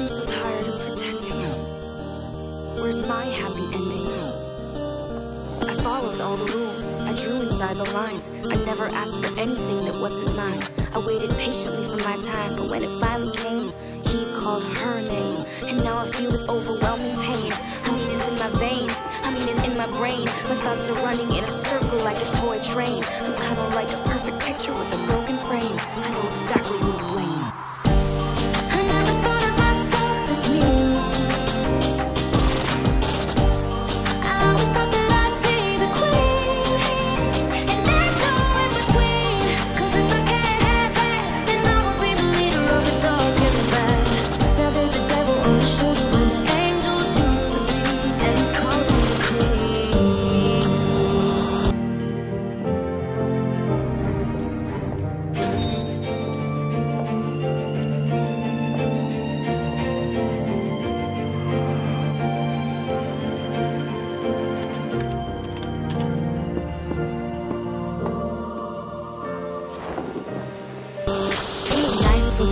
I'm so tired of pretending. Where's my happy ending? I followed all the rules. I drew inside the lines. I never asked for anything that wasn't mine. I waited patiently for my time, but when it finally came, he called her name. And now I feel this overwhelming pain. I mean, it's in my veins. I mean, it's in my brain. My thoughts are running in a circle like a toy train. I'm kinda like a perfect picture with a broken frame. I know exactly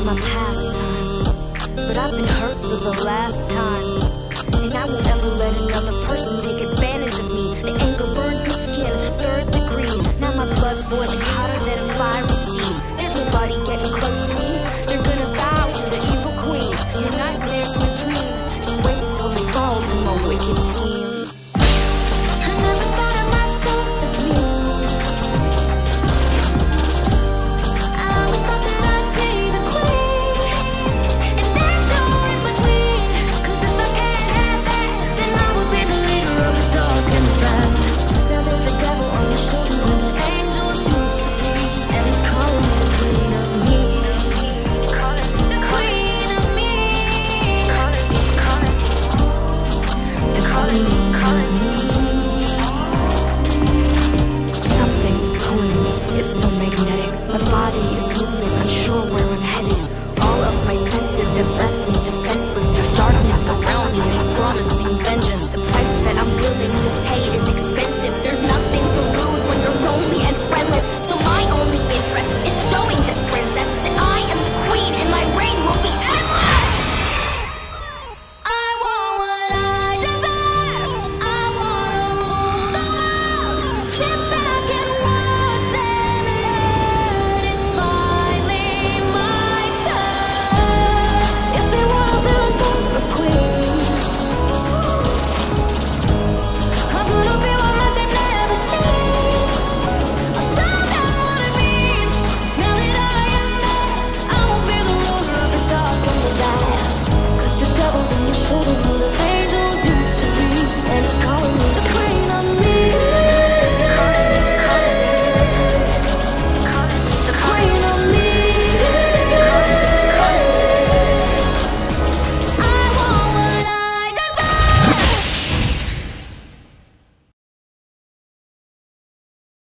my pastime, but I've been hurt for the last time. And I won't ever let another person take advantage of me. The anger burns my skin, third degree. Now my blood's boiling hotter than a fiery sea. There's nobody getting close to me. They're gonna bow to the evil queen. Your nightmare's my dream. Just wait until they fall to my wicked scheme.